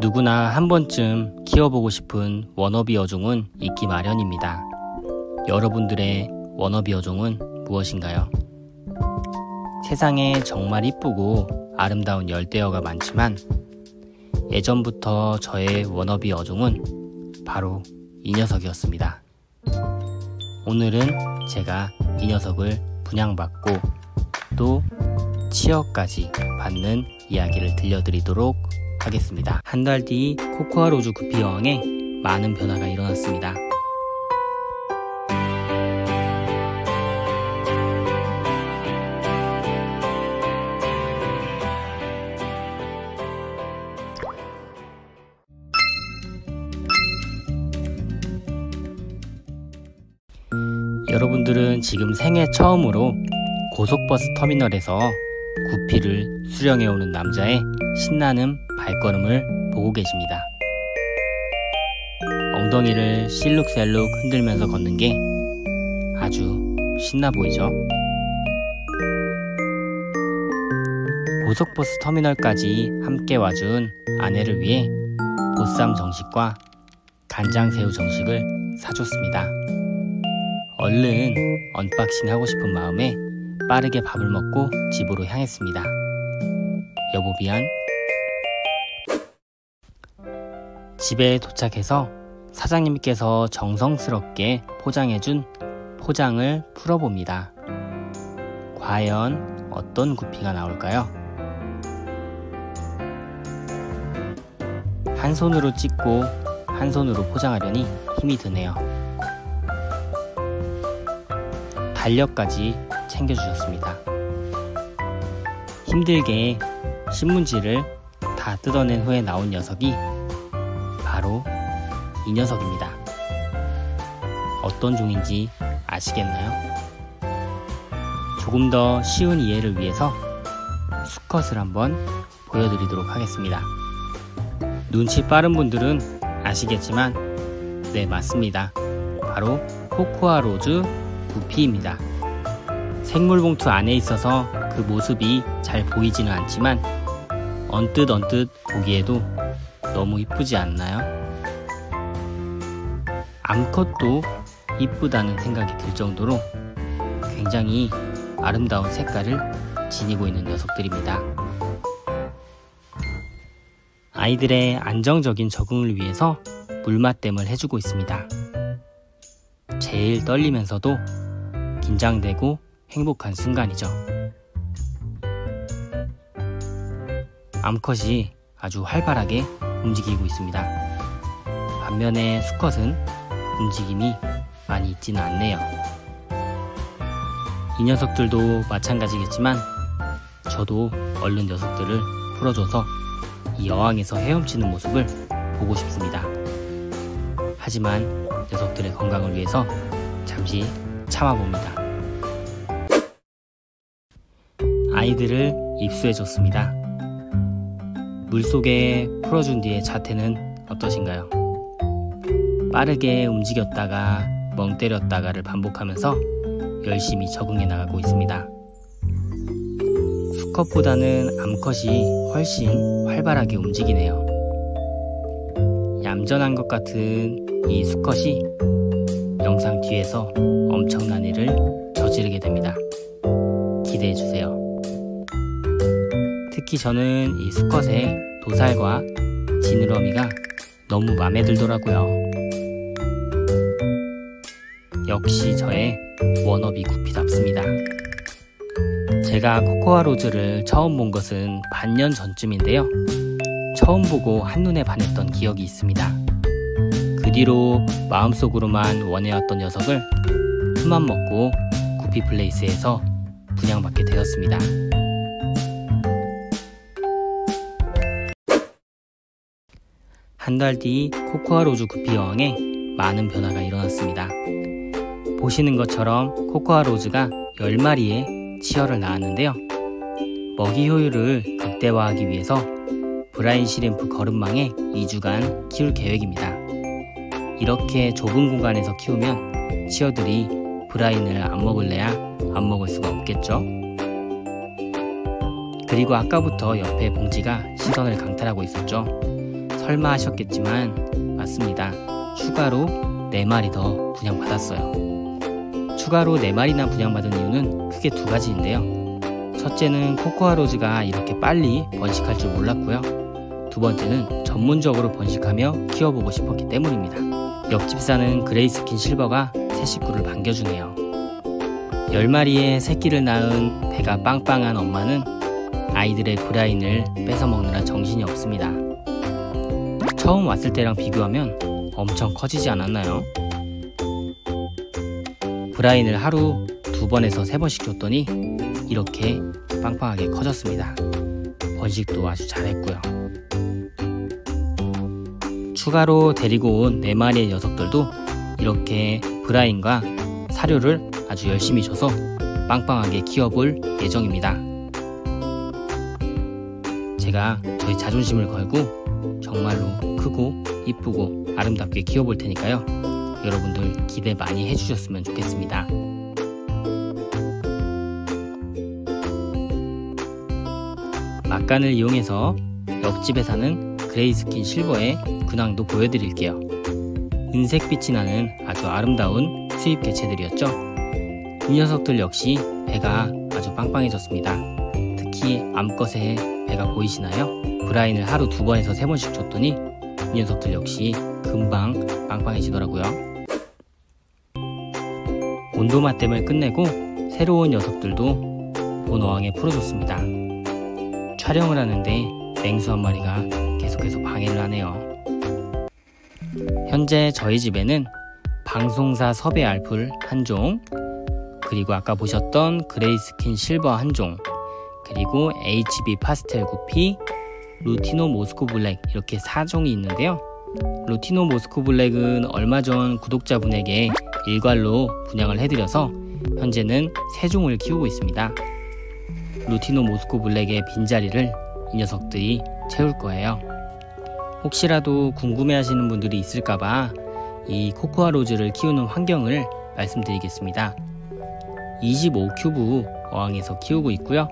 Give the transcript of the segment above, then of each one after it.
누구나 한 번쯤 키워보고 싶은 워너비 어종은 있기 마련입니다. 여러분들의 워너비 어종은 무엇인가요? 세상에 정말 이쁘고 아름다운 열대어가 많지만 예전부터 저의 워너비 어종은 바로 이 녀석이었습니다. 오늘은 제가 이 녀석을 분양받고 또 치어까지 받는 이야기를 들려드리도록 하겠습니다. 한 달 뒤 코코아 로즈 구피 여왕에 많은 변화가 일어났습니다. 여러분들은 지금 생애 처음으로 고속버스 터미널에서 구피를 수령해오는 남자의 신나는 발걸음을 보고 계십니다. 엉덩이를 실룩셀룩 흔들면서 걷는 게 아주 신나 보이죠? 고속버스 터미널까지 함께 와준 아내를 위해 보쌈 정식과 간장새우 정식을 사줬습니다. 얼른 unboxing 하고 싶은 마음에 빠르게 밥을 먹고 집으로 향했습니다. 여보 미안. 집에 도착해서 사장님께서 정성스럽게 포장해준 포장을 풀어봅니다. 과연 어떤 구피가 나올까요? 한 손으로 찍고 한 손으로 포장하려니 힘이 드네요. 달력까지 챙겨주셨습니다. 힘들게 신문지를 다 뜯어낸 후에 나온 녀석이 바로 이 녀석입니다. 어떤 종인지 아시겠나요? 조금 더 쉬운 이해를 위해서 수컷을 한번 보여드리도록 하겠습니다. 눈치 빠른 분들은 아시겠지만, 네, 맞습니다. 바로 코코아 로즈 구피입니다. 생물 봉투 안에 있어서 그 모습이 잘 보이지는 않지만, 언뜻 언뜻 보기에도 너무 이쁘지 않나요? 암컷도 이쁘다는 생각이 들 정도로 굉장히 아름다운 색깔을 지니고 있는 녀석들입니다. 아이들의 안정적인 적응을 위해서 물맛댐을 해주고 있습니다. 제일 떨리면서도 긴장되고 행복한 순간이죠. 암컷이 아주 활발하게 움직이고 있습니다. 반면에 수컷은 움직임이 많이 있지는 않네요. 이 녀석들도 마찬가지겠지만 저도 얼른 녀석들을 풀어줘서 이 여왕에서 헤엄치는 모습을 보고 싶습니다. 하지만 녀석들의 건강을 위해서 잠시 참아봅니다. 아이들을 입수해줬습니다. 물속에 풀어준 뒤의 자태는 어떠신가요? 빠르게 움직였다가 멍 때렸다가를 반복하면서 열심히 적응해 나가고 있습니다. 수컷보다는 암컷이 훨씬 활발하게 움직이네요. 얌전한 것 같은 이 수컷이 영상 뒤에서 엄청난 일을 저지르게 됩니다. 기대해 주세요. 특히 저는 이 수컷의 도살과 지느러미가 너무 마음에 들더라고요. 역시 저의 워너비 구피답습니다. 제가 코코아 로즈를 처음 본 것은 반년 전쯤인데요. 처음 보고 한눈에 반했던 기억이 있습니다. 그 뒤로 마음속으로만 원해왔던 녀석을 큰맘 먹고 구피 플레이스에서 분양받게 되었습니다. 한 달 뒤 코코아 로즈 구피 어항에 많은 변화가 일어났습니다. 보시는 것처럼 코코아 로즈가 10마리의 치어를 낳았는데요. 먹이 효율을 극대화하기 위해서 brine shrimp 거름망에 2주간 키울 계획입니다. 이렇게 좁은 공간에서 키우면 치어들이 brine을 안 먹을래야 안 먹을 수가 없겠죠. 그리고 아까부터 옆에 봉지가 시선을 강탈하고 있었죠. 설마 하셨겠지만 맞습니다. 추가로 4마리 더 분양받았어요. 추가로 4마리나 분양받은 이유는 크게 두 가지인데요. 첫째는 코코아 로즈가 이렇게 빨리 번식할 줄 몰랐고요. 두 번째는 전문적으로 번식하며 키워보고 싶었기 때문입니다. 옆집 사는 그레이스킨 실버가 새 식구를 반겨주네요. 10마리의 새끼를 낳은 배가 빵빵한 엄마는 아이들의 브라인을 뺏어 먹느라 정신이 없습니다. 처음 왔을 때랑 비교하면 엄청 커지지 않았나요? 브라인을 하루 두 번에서 세 번씩 줬더니 이렇게 빵빵하게 커졌습니다. 번식도 아주 잘했고요. 추가로 데리고 온 4마리의 녀석들도 이렇게 brine과 사료를 아주 열심히 줘서 빵빵하게 키워볼 예정입니다. 제가 저희 자존심을 걸고 정말로 크고 이쁘고 아름답게 키워볼 테니까요. 여러분들 기대 많이 해주셨으면 좋겠습니다. 막간을 이용해서 옆집에 사는 그레이스킨 실버의 근황도 보여드릴게요. 은색빛이 나는 아주 아름다운 수입 개체들이었죠. 이 녀석들 역시 배가 아주 빵빵해졌습니다. 특히 암컷의 배가 보이시나요? 브라인을 하루 두 번에서 세 번씩 줬더니 이 녀석들 역시 금방 빵빵해지더라고요. 온도 맞댐을 끝내고 새로운 녀석들도 본어항에 풀어줬습니다. 촬영을 하는데 맹수 한 마리가 계속해서 방해를 하네요. 현재 저희 집에는 방송사 섭외 알풀 한 종, 그리고 아까 보셨던 그레이스킨 실버 한 종, 그리고 HB 파스텔 구피, 루티노 모스코 블랙 이렇게 4종이 있는데요. 루티노 모스코 블랙은 얼마 전 구독자분에게 일괄로 분양을 해드려서 현재는 3종을 키우고 있습니다. 루티노 모스코 블랙의 빈자리를 이 녀석들이 채울 거예요. 혹시라도 궁금해 하시는 분들이 있을까봐 이 코코아 로즈를 키우는 환경을 말씀드리겠습니다. 25큐브 어항에서 키우고 있고요.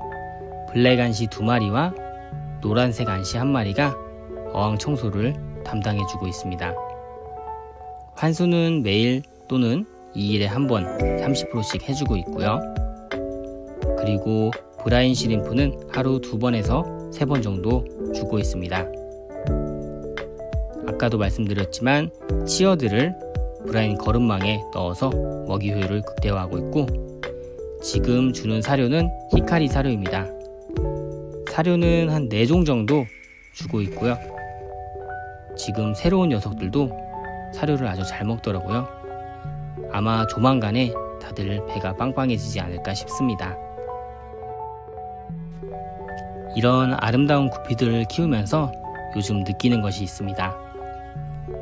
블랙 안시 두 마리와 노란색 안시 한 마리가 어항 청소를 담당해주고 있습니다. 환수는 매일 또는 2일에 한 번 30%씩 해주고 있고요. 그리고 브라인 시림프는 하루 두 번에서 세 번 정도 주고 있습니다. 아까도 말씀드렸지만 치어들을 브라인 거름망에 넣어서 먹이 효율을 극대화하고 있고 지금 주는 사료는 히카리 사료입니다. 사료는 한 4종 정도 주고 있고요. 지금 새로운 녀석들도 사료를 아주 잘 먹더라고요. 아마 조만간에 다들 배가 빵빵해지지 않을까 싶습니다. 이런 아름다운 구피들을 키우면서 요즘 느끼는 것이 있습니다.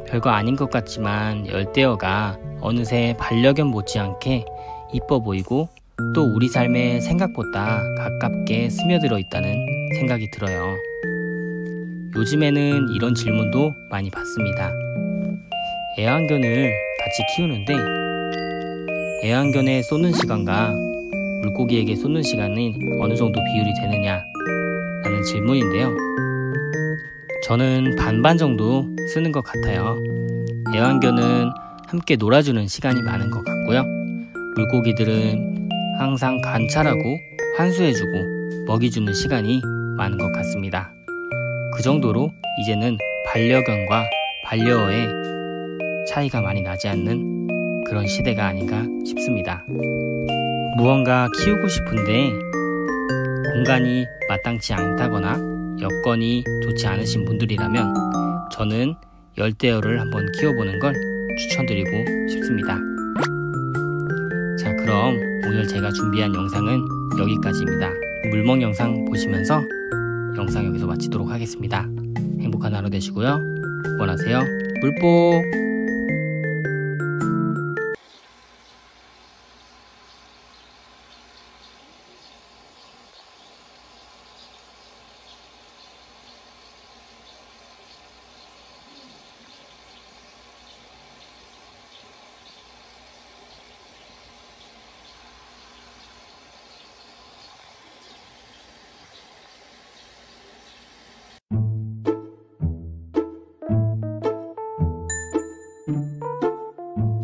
별거 아닌 것 같지만 열대어가 어느새 반려견 못지않게 이뻐 보이고 또 우리 삶에 생각보다 가깝게 스며들어 있다는 생각이 들어요. 요즘에는 이런 질문도 많이 받습니다. 애완견을 같이 키우는데 애완견에 쏘는 시간과 물고기에게 쏘는 시간은 어느 정도 비율이 되느냐 라는 질문인데요. 저는 반반 정도 쓰는 것 같아요. 애완견은 함께 놀아주는 시간이 많은 것 같고요. 물고기들은 항상 관찰하고 환수해주고 먹이주는 시간이 많은 것 같습니다. 그 정도로 이제는 반려견과 반려어의 차이가 많이 나지 않는 그런 시대가 아닌가 싶습니다. 무언가 키우고 싶은데 공간이 마땅치 않다거나 여건이 좋지 않으신 분들이라면 저는 열대어를 한번 키워보는 걸 추천드리고 싶습니다. 자, 그럼 오늘 제가 준비한 영상은 여기까지입니다. 물먹 영상 보시면서 영상 여기서 마치도록 하겠습니다. 행복한 하루 되시고요. 원하세요. 물뽀!